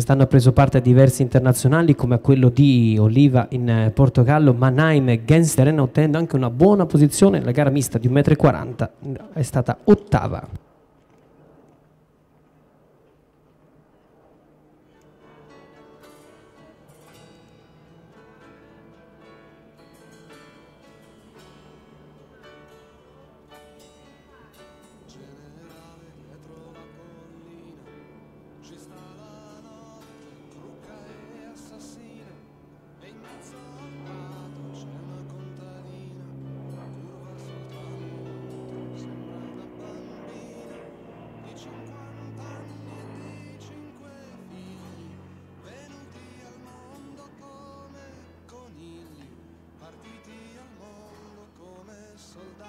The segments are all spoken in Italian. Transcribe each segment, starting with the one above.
Quest'anno ha preso parte a diversi internazionali come a quello di Oliva in eh, Portogallo, Mannheim e Gensteren, ottenendo anche una buona posizione nella gara mista di 1,40 m, è stata ottava.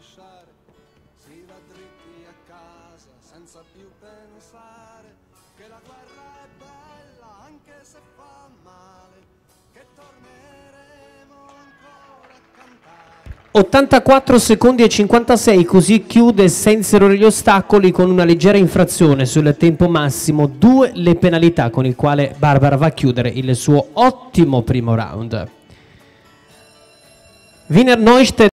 pisciare, si va dritti a casa senza più pensare che la guerra è bella anche se fa male, che torneremo ancora a cantare. 84 secondi e 56, così chiude senza errori gli ostacoli con una leggera infrazione sul tempo massimo, due le penalità con il quale Barbara va a chiudere il suo ottimo primo round. Wiener Neustadt